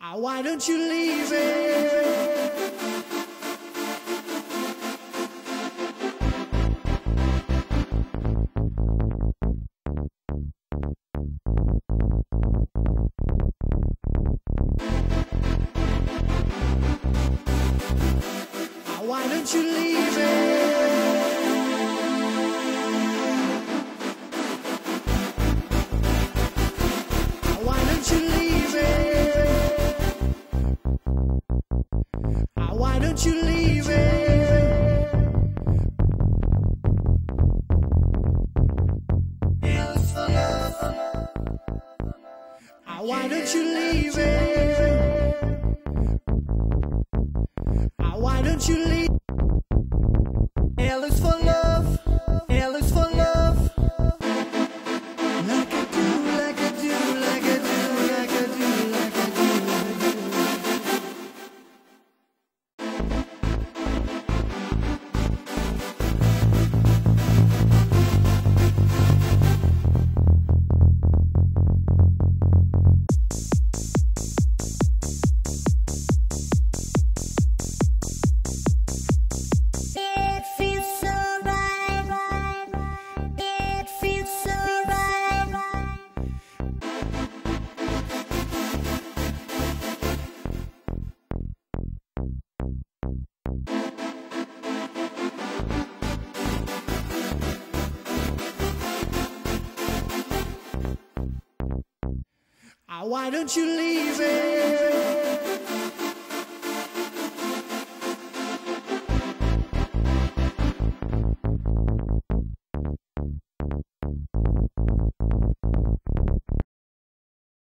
Ah, why don't you leave it? Don't you leave it? Why don't you leave it? Why don't you leave it? Why don't you leave it? Why don't you leave? Why don't you leave it?